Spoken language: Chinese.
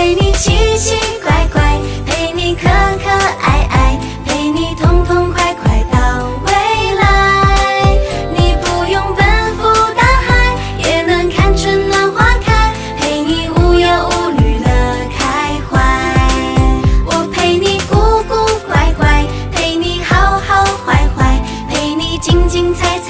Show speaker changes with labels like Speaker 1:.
Speaker 1: 陪你奇奇怪怪陪你可可爱爱陪你痛痛快快到未来你不用奔赴大海也能看春暖花开陪你无忧无虑乐开怀我陪你古古怪怪陪你好好坏坏陪你精精彩彩